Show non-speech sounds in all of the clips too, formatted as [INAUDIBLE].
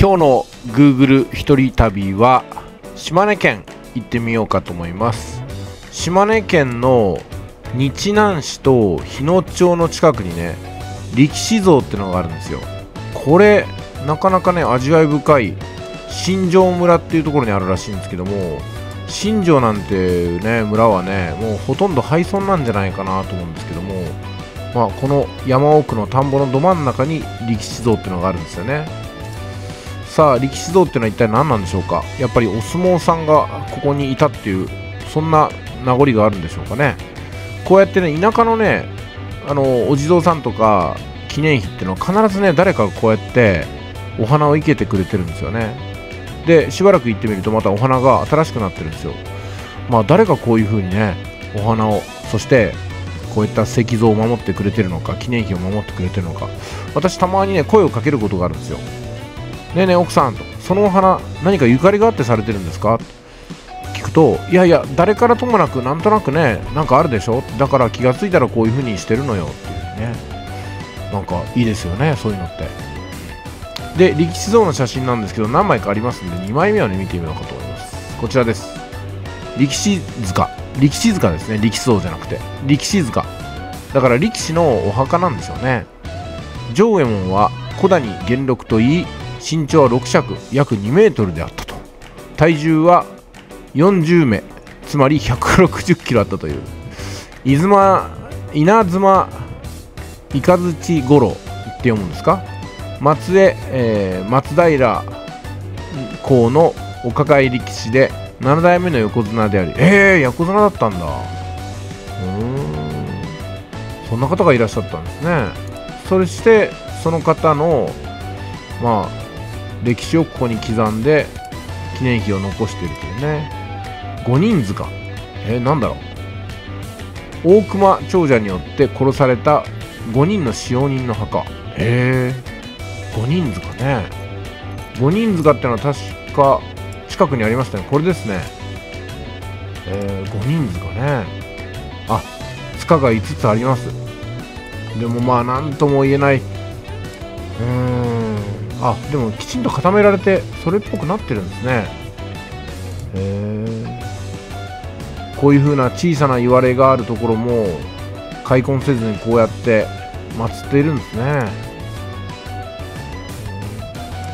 今日の Google 一人旅は島根県行ってみようかと思います。島根県の日南市と日野町の近くにね力士像ってのがあるんですよ。これなかなかね味わい深い新庄村っていうところにあるらしいんですけども新庄なんてね村はねもうほとんど廃村なんじゃないかなと思うんですけどもまあこの山奥の田んぼのど真ん中に力士像っていうのがあるんですよね。さあ力士像っていうのは一体何なんでしょうか？やっぱりお相撲さんがここにいたっていうそんな名残があるんでしょうかね？こうやってね田舎のねあのお地蔵さんとか記念碑っていうのは必ずね誰かがこうやってお花を生けてくれてるんですよね。でしばらく行ってみるとまたお花が新しくなってるんですよ。まあ誰がこういう風にねお花をそしてこういった石像を守ってくれてるのか記念碑を守ってくれてるのか。私たまにね声をかけることがあるんですよ。ねえねえ奥さんと。そのお花何かゆかりがあってされてるんですか？聞くといやいや誰からともなくなんとなくねなんかあるでしょ？だから気がついたらこういう風にしてるのよっていうね。なんかいいですよねそういうのって。で力士像の写真なんですけど何枚かありますんで2枚目をね見てみようかと思います。こちらです。力士塚。力士塚ですね力士像じゃなくて。力士塚。だから力士のお墓なんでしょうね。上右衛門は小谷元禄といい身長は6尺約2メートルであったと。体重は40名つまり160キロあったという。出妻稲妻雷五郎って読むんですか？松江、えー、松平公のお抱え力士で7代目の横綱であり。えー、横綱だったんだ。うん。そんな方がいらっしゃったんですね。そしてその方のまあ歴史をここに刻んで記念碑を残しているというね。五人塚えー、なんだろう。大隈長者によって殺された5人の使用人の墓。へえ五人塚ね。五人塚ってのは確か近くにありましたね。これですね。えー、五人塚ね。あ塚が5つあります。でもまあ何とも言えない。うん。あでもきちんと固められてそれっぽくなってるんですね。へえこういう風な小さな言われがあるところも開墾せずにこうやって祀っているんですね。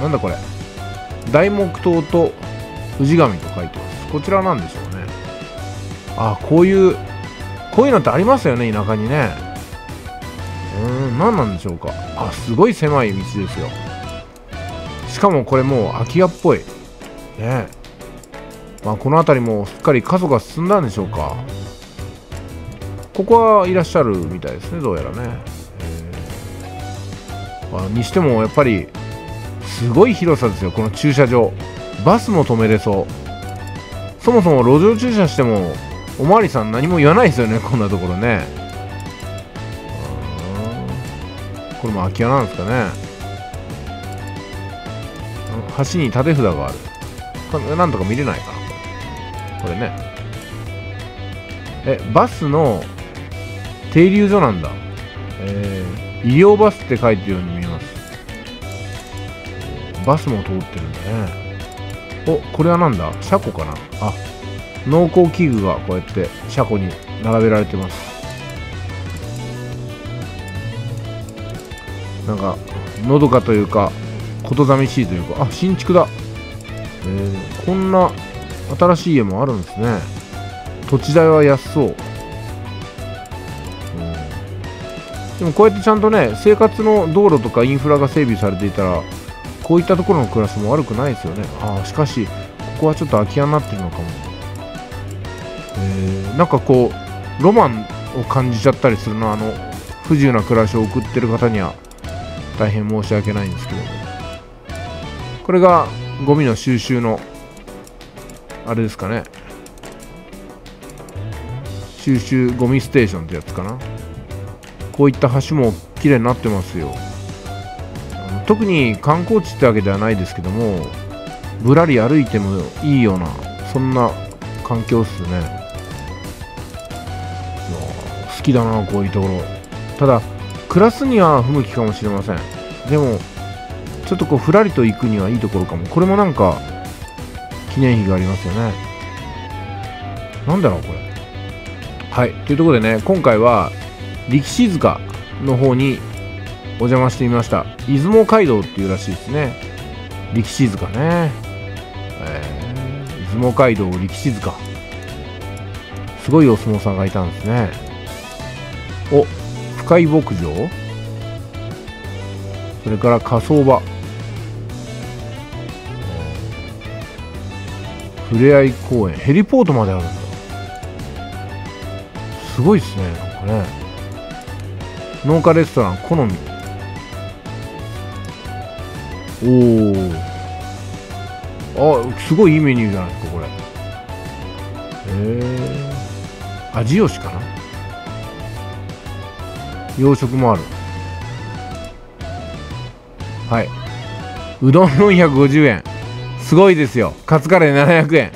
なんだこれ。大木刀と氏神と書いてます。こちらなんでしょうね。あこういうこういうのってありますよね田舎にね。うん何なんでしょうか。あすごい狭い道ですよ。しかもこれもう空き家っぽい。ね。まあこの辺りもすっかり過疎が進んだんでしょうか。ここはいらっしゃるみたいですねどうやらね、えー、にしてもやっぱりすごい広さですよこの駐車場。バスも止めれそう。そもそも路上駐車してもおまわりさん何も言わないですよねこんなところね。これも空き家なんですかね。橋に縦札がある。なんとか見れないか？なこれね。えバスの停留所なんだ。えー、医療バスって書いてるように見えます。バスも通ってるんだね。おこれはなんだ？車庫かな？あ農耕器具がこうやって車庫に並べられてます。なんかのどかというかこと寂しいというかあ新築だ。えー、こんな新しい家もあるんですね。土地代は安そう、うん、でもこうやってちゃんとね生活の道路とかインフラが整備されていたらこういったところの暮らしも悪くないですよね。ああしかしここはちょっと空き家になってるのかも。えー、なんかこうロマンを感じちゃったりするのあの不自由な暮らしを送ってる方には大変申し訳ないんですけども。これがゴミの収集のあれですかね。収集ゴミステーションってやつかな。こういった橋も綺麗になってますよ。特に観光地ってわけではないですけどもぶらり歩いてもいいようなそんな環境っすね。好きだなこういうところ。ただ暮らすには不向きかもしれません。でもちょっとこうふらりと行くにはいいところかも。これもなんか記念碑がありますよね。なんだろうこれ。はい。というところでね今回は力士塚の方にお邪魔してみました。出雲街道っていうらしいですね。力士塚ね、えー、出雲街道力士塚。すごいお相撲さんがいたんですね。お深い牧場。それから火葬場。ふれあい公園。ヘリポートまであるんだ。すごいですねなんかね。農家レストラン好み。おおあすごいいいメニューじゃないですかこれ。へえ味吉かな。洋食もある。はい。うどん450円。すごいですよ。カツカレー700円。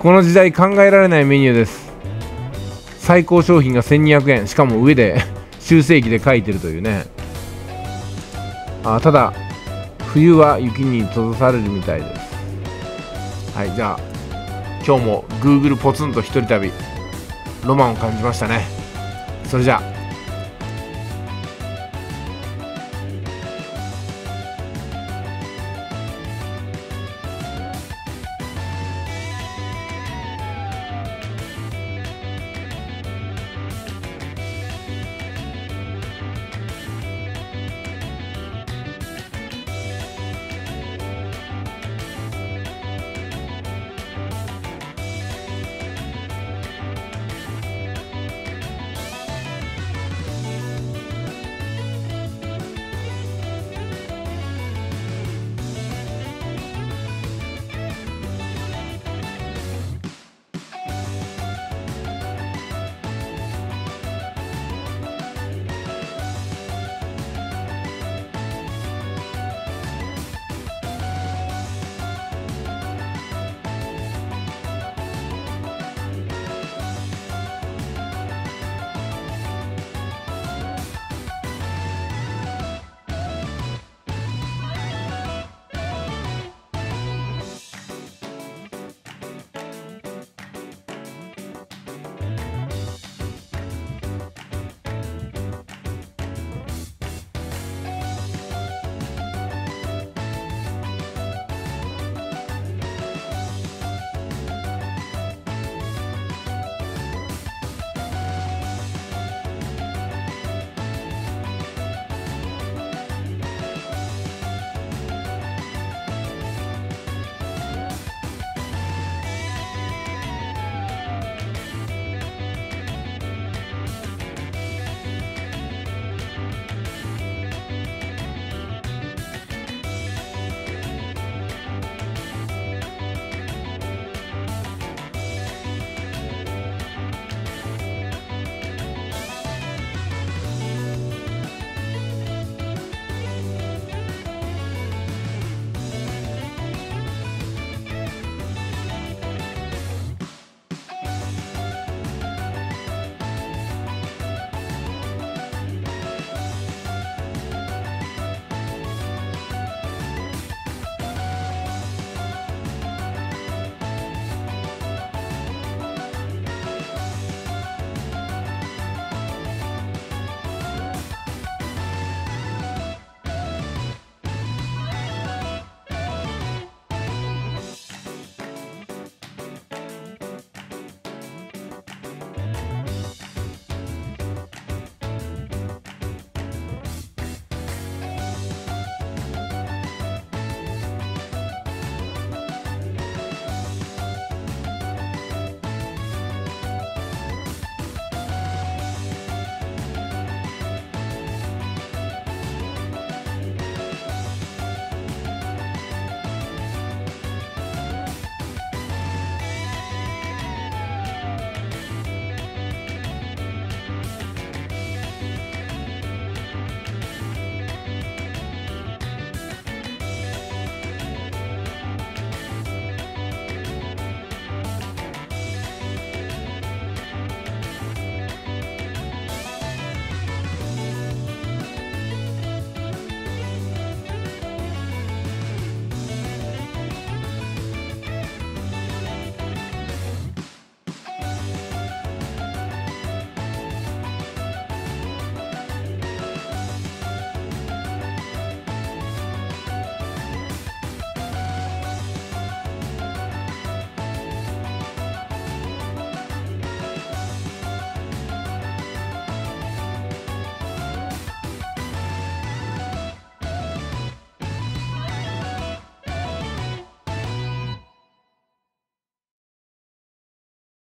この時代考えられないメニューです。最高商品が1200円。しかも上で [LAUGHS] 修正機で書いてるというね。あただ冬は雪に閉ざされるみたいです。はいじゃあ今日も Google ポツンと一人旅。ロマンを感じましたね。それじゃあ。